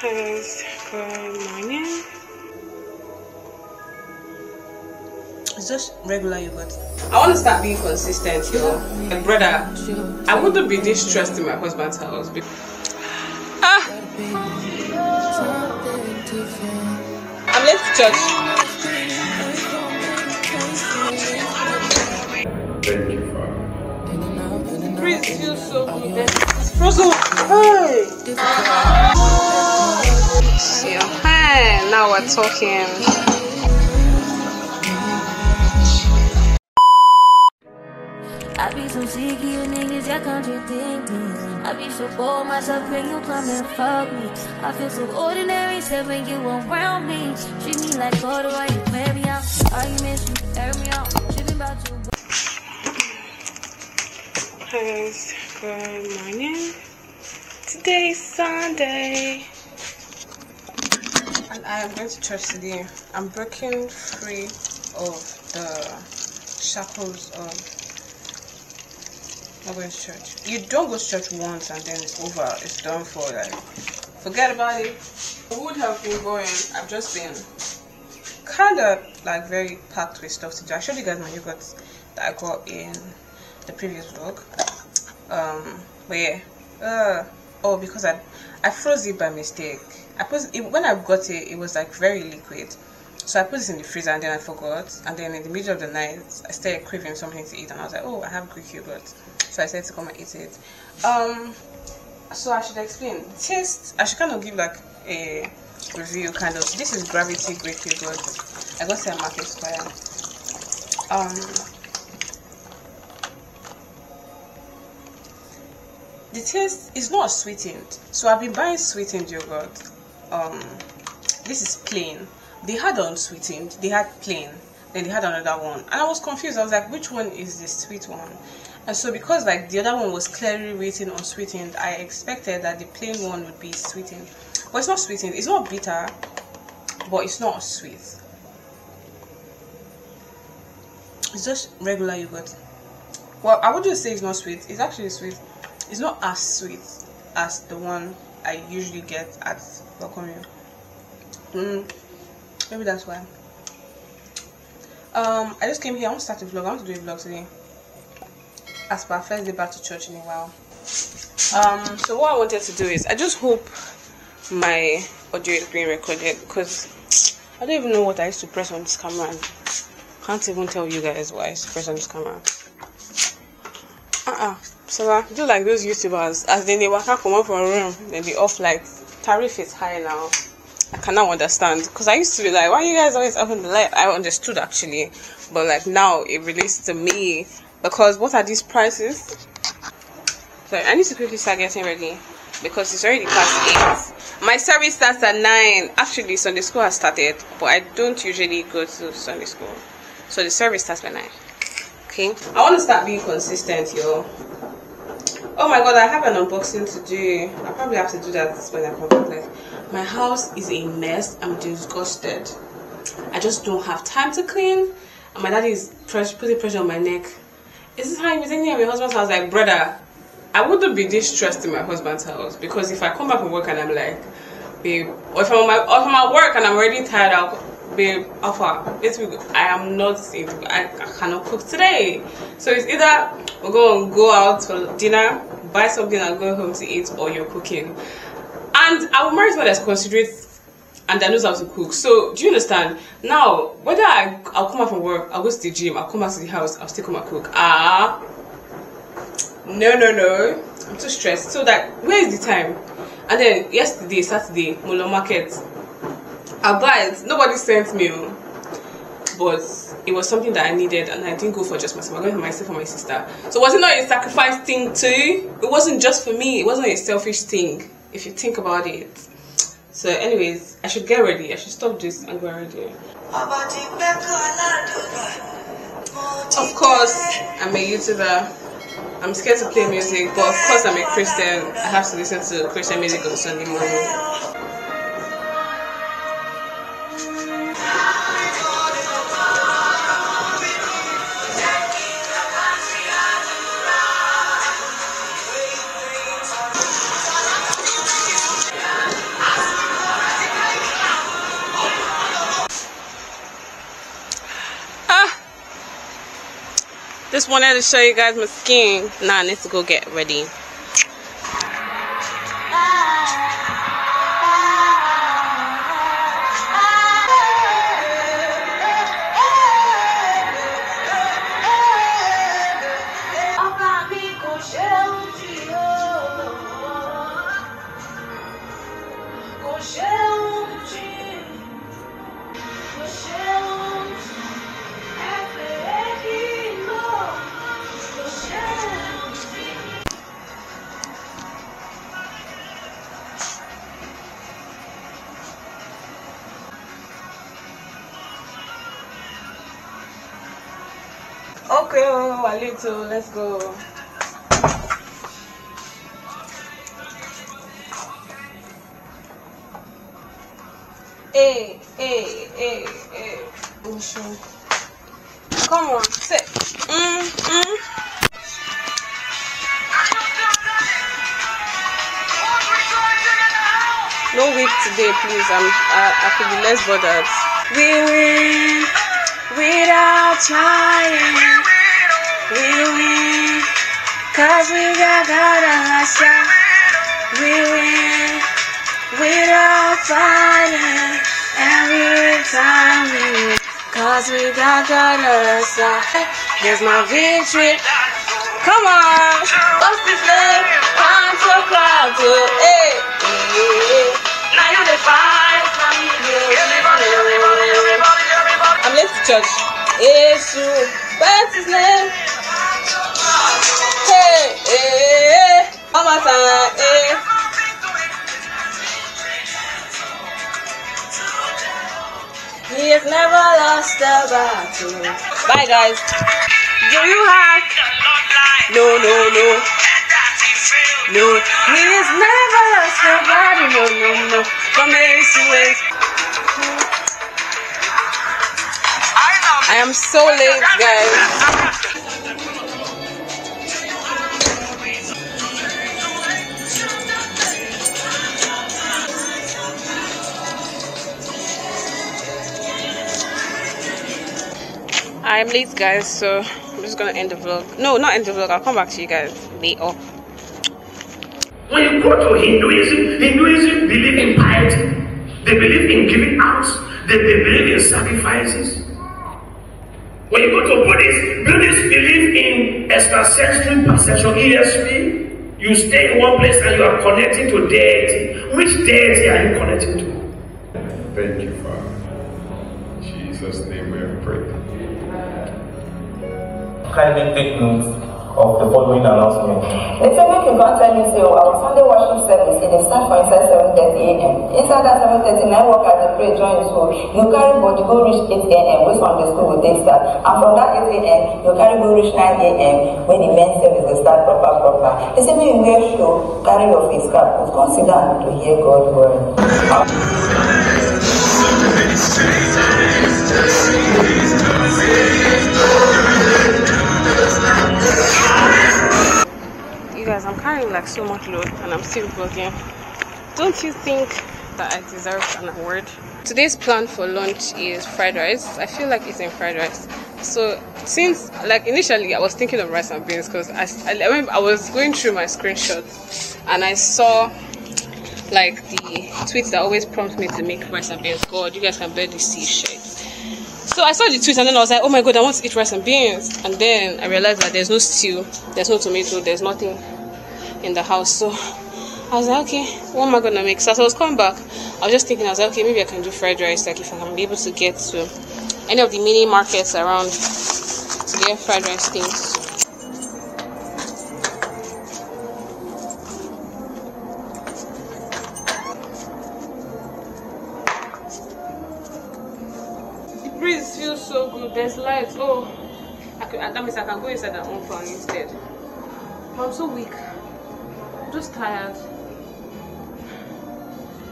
Yes, good morning. It's just regular yogurt. I want to start being consistent, yo. My brother, I wouldn't be this stressed in my husband's house. Because... Ah! I'm late to church. Thank you, Father. Breeze feels so good. It's frozen. Hey! Yeah. Hey, now we're talking. I be so sick of you niggas, y'all contradict me. I be so bold myself when you come and fuck me. I feel so ordinary, except when you around me. Treat me like water while you play me out. Arguments, you air me out. Tripping about you. Yes, good morning. Today is Sunday. I am going to church today. I'm breaking free of the shackles of not going to church. You don't go to church once and then it's over. It's done for like forget about it. I would have been going. I've just been kind of like very packed with stuff to do. I showed you guys my yogurt that I got in the previous vlog. Um, but yeah. Uh, oh, because I I froze it by mistake. I put it when I got it. It was like very liquid. So I put it in the freezer and then I forgot. And then in the middle of the night, I started craving something to eat, and I was like, "Oh, I have Greek yogurt." So I said to come and eat it. Um, so I should explain taste. I should kind of give like a review, kind of. This is Gravity Greek yogurt. I got it at Market Square. Um, the taste is not sweetened. So I've been buying sweetened yogurt. Um, this is plain. They had unsweetened they had plain then they had another one. And i was confused. I was like which one is the sweet one? And so because like the other one was clearly written unsweetened i expected that the plain one would be sweetened. But it's not sweetened. It's not bitter but it's not sweet. It's just regular yogurt. Well i wouldn't say it's not sweet. It's actually sweet. It's not as sweet as the one i usually get at welcome you mm, maybe that's why. Um i just came here i want to start a vlog i want to do a vlog today. As per first day back to church in a while. Um so what i wanted to do is i just hope my audio is being recorded because i don't even know what i used to press on this camera and can't even tell you guys what i used to press on this camera. Uh-uh. So I do like those youtubers as then they waka come up from a room then they off like tariff is high now I cannot understand because I used to be like, why are you guys always open the light? I understood actually, but like now it relates to me because what are these prices? Sorry, I need to quickly start getting ready because it's already past eight. My service starts at nine. Actually, Sunday school has started, but I don't usually go to Sunday school, so the service starts by nine. Okay, I want to start being consistent, yo. Oh my god, I have an unboxing to do. I probably have to do that when I come back. My house is a mess. I'm disgusted. I just don't have time to clean. And my daddy is putting pressure on my neck. Is this how you're taking at my husband's house? Like, brother, I wouldn't be this stressed in my husband's house because if I come back from work and I'm like, babe, or if I'm, my, if I'm at work and I'm already tired, I'll babe, alpha, it's I am not I, I cannot cook today. So it's either we're going to go out for dinner, buy something and go home to eat, or you're cooking. And I will marry that's considerate and that knows how to cook. So do you understand? Now, whether I I'll come out from work, I'll go to the gym, I'll come back to the house, I'll still come and cook. Ah, no, no, no. I'm too stressed. So that where is the time? And then yesterday, Saturday, Molo Market. I buy. Nobody sent me, oh. but it was something that I needed, and I didn't go for just myself. I went for myself and my sister. So was it not a sacrifice thing too? It wasn't just for me. It wasn't a selfish thing if you think about it. So, anyways, I should get ready. I should stop this and get ready. Of course, I'm a YouTuber. I'm scared to play music, but of course, I'm a Christian. I have to listen to Christian music on Sunday morning. Just wanted to show you guys my skin. Now I need to go get ready. Oh, Alito, let's go. Hey, hey, hey, hey. I'm sure. Come on, sit. Mm, mm. No week today, please. I'm. I, I could be less bothered. We win without trying. We win, cause we got God on our side. We win without fighting. Every time we win, cause we got God on our side. There's my victory. Come on, what's this name? I'm so proud to, hey, Now you define, now you I'm late to church. Jesus, what's his name? One eh. more. He has never lost a battle. Bye, guys. Do you have? No, no, no. No, he has never lost a battle. No, no, no. From ace to ace. I am so late, guys. I'm late, guys, so I'm just gonna end the vlog. No, not end the vlog. I'll come back to you guys later. When you go to Hinduism, Hinduism believe in piety. They believe in giving alms. They, they believe in sacrifices. When you go to Buddhism, Buddhists believe in extrasensory perception, ESP. You stay in one place and you are connecting to deity. Which deity are you connecting to? Thank you, Father. In Jesus' name we have prayed. Kindly take note of the following announcement. The make you can't tell you say our Sunday worship service it dey start for inside seven thirty a.m. Inside that seven thirty nine workers dey pray join school. You carry body go reach eight a.m. wey Sunday school go take start and from that eight a.m. you carry go reach nine a.m. when the main service go start proper proper. They say make you wear shoe carry your face cap but come sit to hear God word. You guys, I'm carrying like so much load and I'm still vlogging. Don't you think that I deserve an award? Today's plan for lunch is fried rice. I feel like eating fried rice. So since like initially I was thinking of rice and beans because I, I, I was going through my screenshots and I saw like the tweets that always prompt me to make rice and beans. God, you guys can barely see shit. So I saw the tweet and then I was like, oh my god, I want to eat rice and beans. And then I realized that there's no stew, there's no tomato, there's nothing in the house. So I was like, okay, what am I gonna make? So as I was coming back, I was just thinking, I was like, okay, maybe I can do fried rice. Like if I can be able to get to any of the mini markets around to get fried rice things. The breeze feels so good. There's light. Oh, I could, that means I can go inside that own fan instead. I'm so weak. Just tired.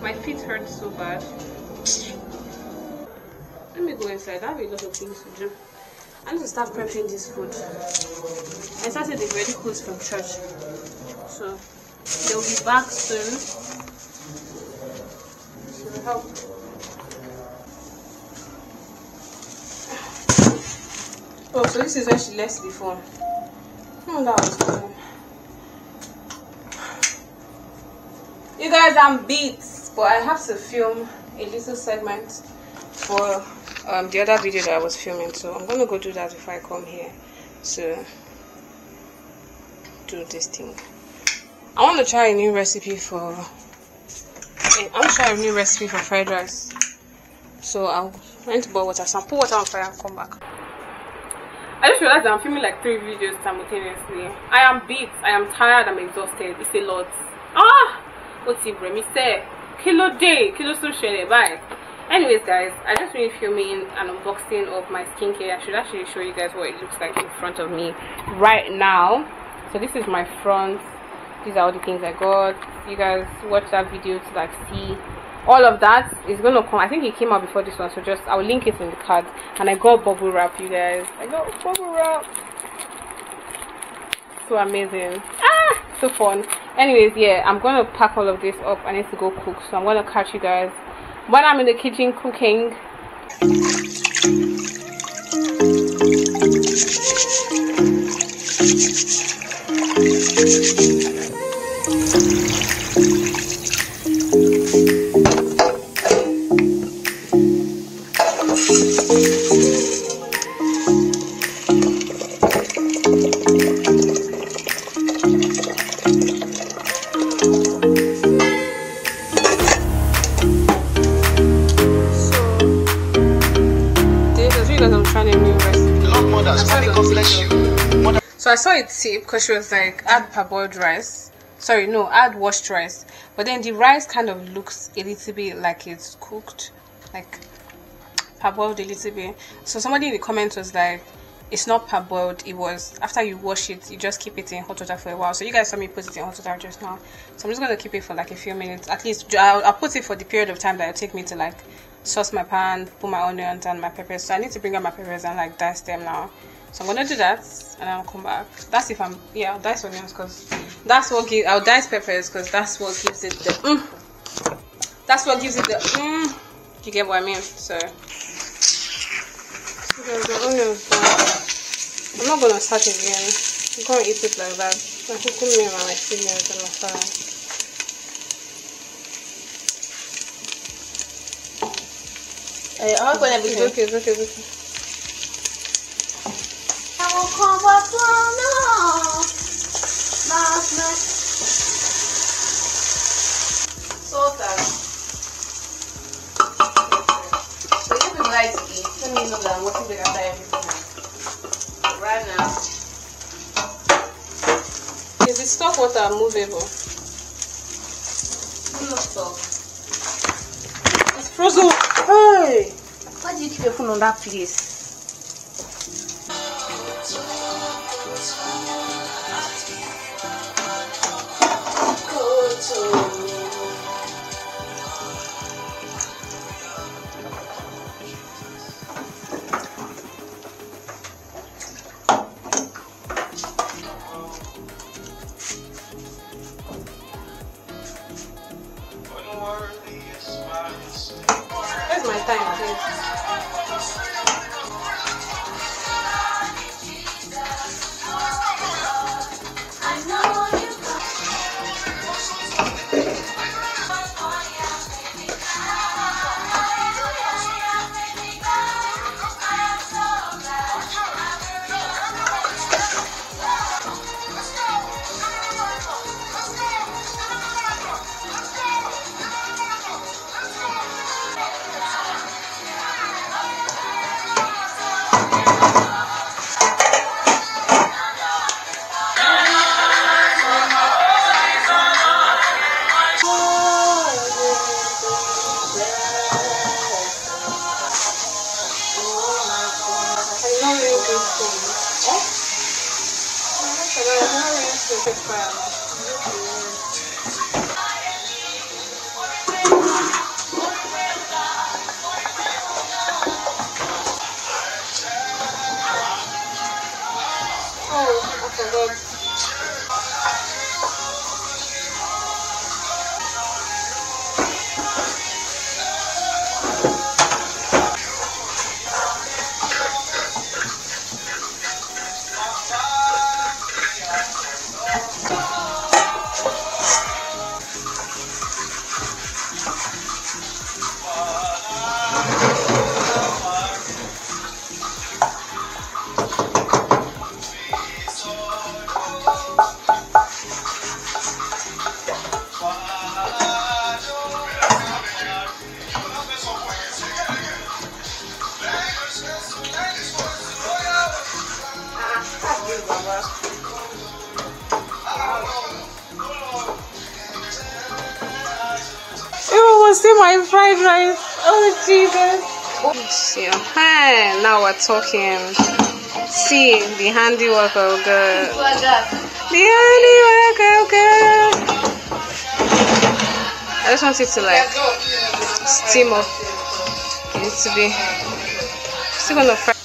My feet hurt so bad. Let me go inside. I have a lot of things to do. I need to start prepping this food. I started the already closed from church. So they'll be back soon. So help. Oh, so this is where she left phone. Hmm, that was cool. You guys, I'm beats, but I have to film a little segment for um, the other video that I was filming. So I'm gonna go do that before I come here to do this thing. I want to try a new recipe for. I want to try a new recipe for fried rice. So I'll to boil water. So I'll put water on fire and come back. I just realized I'm filming like three videos simultaneously. I am beat. I am tired. I'm exhausted. It's a lot. Ah! What's it, Remy? Say, kilo day, kilo social. Bye. Anyways, guys, I just finished filming an unboxing of my skincare. I should actually show you guys what it looks like in front of me right now. So this is my front. These are all the things I got. You guys watch that video to like see all of that is gonna come i think it came out before this one so just i'll link it in the card and i got bubble wrap you guys i got bubble wrap so amazing ah so fun anyways yeah i'm gonna pack all of this up. I need to go cook so i'm gonna catch you guys when i'm in the kitchen cooking because she was like, add parboiled rice. Sorry, no, add washed rice. But then the rice kind of looks a little bit like it's cooked, like parboiled a little bit. So somebody in the comments was like, it's not parboiled. It was after you wash it, you just keep it in hot water for a while. So you guys saw me put it in hot water just now. So I'm just gonna keep it for like a few minutes, at least. I'll, I'll put it for the period of time that it'll take me to like sauce my pan, put my onions and my peppers. So I need to bring out my peppers and like dice them now. So I'm gonna do that and I'll come back. That's if I'm yeah, I'll dice onions because that's what gives I'll dice peppers because that's what gives it the mm. That's what gives it the mm. You get what I mean? So, so the onions. I'm not gonna start again. I'm gonna eat it like that. I can put me and my masala. Hey, I'm everything. It's okay, it's okay, it's okay. Salt that. So you people like to eat. Let me know that working big after everything. Right now. Is the stock water movable? No stop. It's frozen. Hey! Why do you keep your phone on that place? I'm not See my fried rice. Oh, Jesus. See, hey, now we're talking. See the handiwork of God. The handiwork of God. I just want it to like steam up. It needs to be still gonna fry.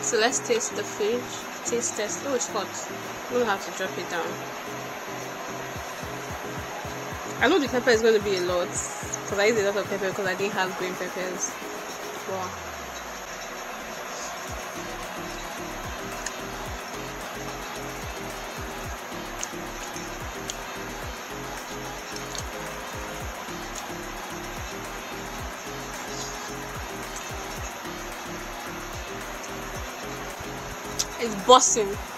Alright, so let's taste the food. Taste test. Oh, it's hot. Gonna have to drop it down. I know the pepper is going to be a lot because I used a lot of pepper because I didn't have green peppers. Wow. Bossing.